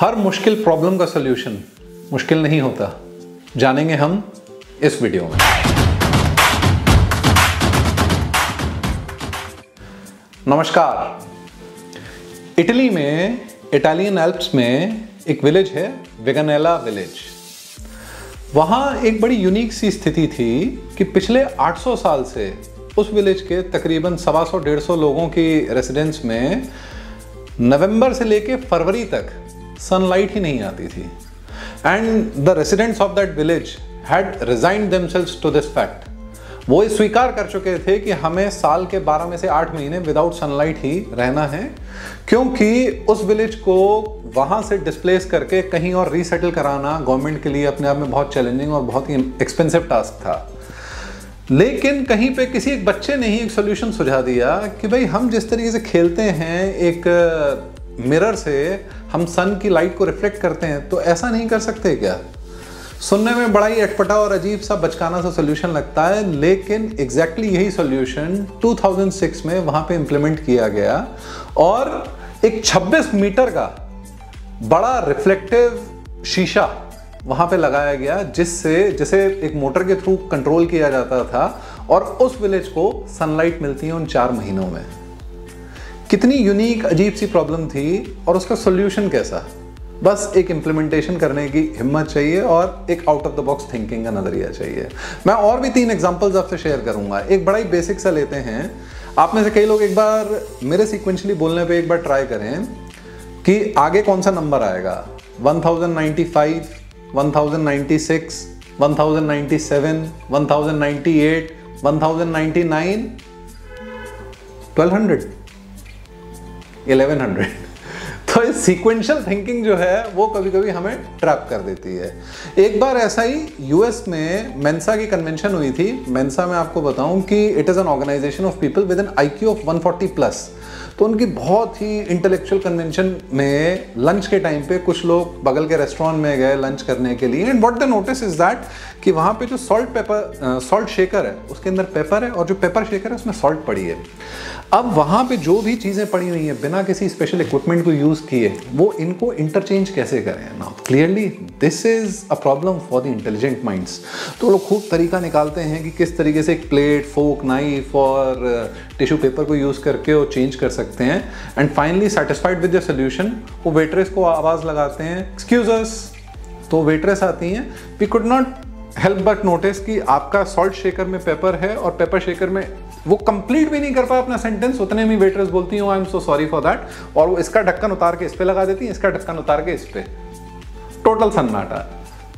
हर मुश्किल प्रॉब्लम का सलूशन मुश्किल नहीं होता। जानेंगे हम इस वीडियो में। नमस्कार। इटली में इटालियन एल्प्स में एक विलेज है वेगनेला विलेज वहाँ एक बड़ी यूनिक सी स्थिति थी कि पिछले 800 साल से उस विलेज के तकरीबन सवा सौ, डेढ़ सौ लोगों की रेसिडेंस में नवंबर से लेके फरवरी तक सनलाइट ही नहीं आती थी। And the residents of that village had resigned themselves to this fact वो ये स्वीकार कर चुके थे कि हमें साल के 12 में से 8 महीने विदाउट सनलाइट ही रहना है, क्योंकि उस विलेज को वहाँ से डिस्प्लेस करके कहीं और रीसेटल कराना गवर्नमेंट के लिए अपने आप में बहुत चैलेंजिंग और बहुत ही एक्सपेंसिव टास्क था। लेकिन कहीं पे किसी एक बच्चे ने ही एक सोल्यूशन सुझा दिया कि भाई, हम जिस तरीके से खेलते हैं, एक मिरर से हम सन की लाइट को रिफ्लेक्ट करते हैं तो ऐसा नहीं कर सकते क्या? सुनने में बड़ा ही अटपटा और अजीब सा बचकाना सा सोल्यूशन लगता है, लेकिन एग्जैक्टली exactly यही सोल्यूशन 2006 में वहाँ पे इंप्लीमेंट किया गया और एक 26 मीटर का बड़ा रिफ्लेक्टिव शीशा वहाँ पे लगाया गया जिससे जिसे एक मोटर के थ्रू कंट्रोल किया जाता था और उस विलेज को सनलाइट मिलती है उन चार महीनों में। कितनी यूनिक अजीब सी प्रॉब्लम थी और उसका सोल्यूशन कैसा? बस एक इम्प्लीमेंटेशन करने की हिम्मत चाहिए और एक out of the box thinking का नज़रिया चाहिए। मैं और भी तीन एग्जांपल्स आपसे शेयर करूँगा। एक बड़ा ही बेसिक सा लेते हैं। आप में से कई लोग एक बार मेरे सिक्वेंशली बोलने पे एक बार ट्राई करें कि आगे कौन सा नंबर आएगा? 1095, 1096, 1097, 1098, 1099, 1200, 1100. तो सीक्वेंशियल थिंकिंग जो है, वो कभी कभी हमें ट्रैप कर देती है। एक बार ऐसा ही यूएस में मेंसा की कन्वेंशन हुई थी। मेंसा में आपको बताऊँ कि it is an organization of people with an IQ of 140 plus तो उनकी बहुत ही इंटेलेक्चुअल कन्वेंशन में लंच के टाइम पे कुछ लोग बगल के रेस्टोरेंट में गए लंच करने के लिए। And what the notice is that कि वहाँ पे जो सॉल्ट पेपर सॉल्ट शेकर है, उसके अंदर पेपर है और जो पेपर शेकर है, उसमें सॉल्ट पड़ी है। अब वहाँ पे जो भी चीज़ें पड़ी हुई हैं, बिना किसी स्पेशल इक्विपमेंट को यूज़ किए वो इनको इंटरचेंज कैसे करें? ना clearly this is a problem for the intelligent minds तो लोग खूब तरीका निकालते हैं कि किस तरीके से एक प्लेट फोक नाइफ और टिश्यू पेपर को यूज़ करके वो चेंज कर सकते हैं। And finally satisfied with the solution वो वेटरेस को आवाज़ लगाते हैं एक्सक्यूजस तो वेटरेस आती हैं we could not help but notice कि आपका सॉल्ट शेकर में पेपर है और पेपर शेकर में वो कंप्लीट भी नहीं कर पाया अपना सेंटेंस उतने में वेटर्स बोलती हूँ I am so sorry for that और वो इसका ढक्कन उतार के इस पर लगा देती है, इसका ढक्कन उतार के इस पर टोटल सन्नाटा।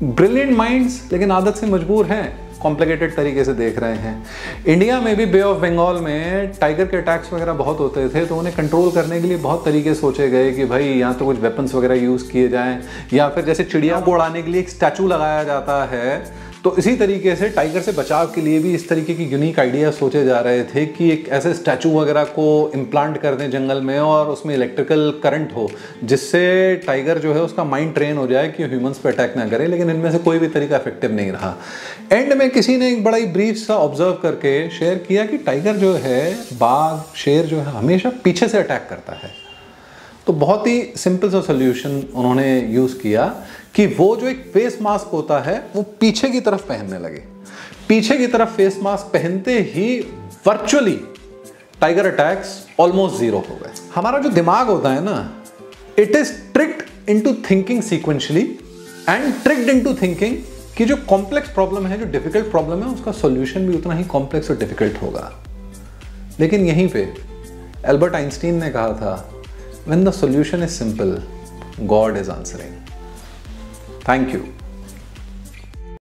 ब्रिलियंट माइंड्स लेकिन आदत से मजबूर हैं कॉम्प्लिकेटेड तरीके से देख रहे हैं। इंडिया में भी बे ऑफ़ बंगाल में टाइगर के अटैक्स वगैरह बहुत होते थे तो उन्हें कंट्रोल करने के लिए बहुत तरीके सोचे गए कि भाई यहाँ तो कुछ वेपन्स वगैरह यूज़ किए जाएँ, या फिर जैसे चिड़िया को उड़ाने के लिए एक स्टैचू लगाया जाता है तो इसी तरीके से टाइगर से बचाव के लिए भी इस तरीके की यूनिक आइडिया सोचे जा रहे थे कि एक ऐसे स्टैचू वगैरह को इम्प्लांट कर दें जंगल में और उसमें इलेक्ट्रिकल करंट हो, जिससे टाइगर जो है उसका माइंड ट्रेन हो जाए कि ह्यूमंस पर अटैक ना करे, लेकिन इनमें से कोई भी तरीका इफ़ेक्टिव नहीं रहा। एंड में किसी ने एक बड़ा ही ब्रीफ सा ऑब्ज़र्व करके शेयर किया कि टाइगर जो है, बाघ, शेर जो है हमेशा पीछे से अटैक करता है। तो बहुत ही सिंपल सा सोल्यूशन उन्होंने यूज़ किया कि वो जो एक फेस मास्क होता है, वो पीछे की तरफ़ पहनने लगे। पीछे की तरफ़ फेस मास्क पहनते ही virtually tiger attacks almost zero हो गए। हमारा जो दिमाग होता है ना it is tricked into thinking sequentially and tricked into thinking कि जो कॉम्प्लेक्स प्रॉब्लम है, जो डिफ़िकल्ट प्रॉब्लम है, उसका सॉल्यूशन भी उतना ही कॉम्प्लेक्स और डिफ़िकल्ट होगा। लेकिन यहीं पे एल्बर्ट आइंस्टीन ने कहा था When the solution is simple, God is answering. Thank you.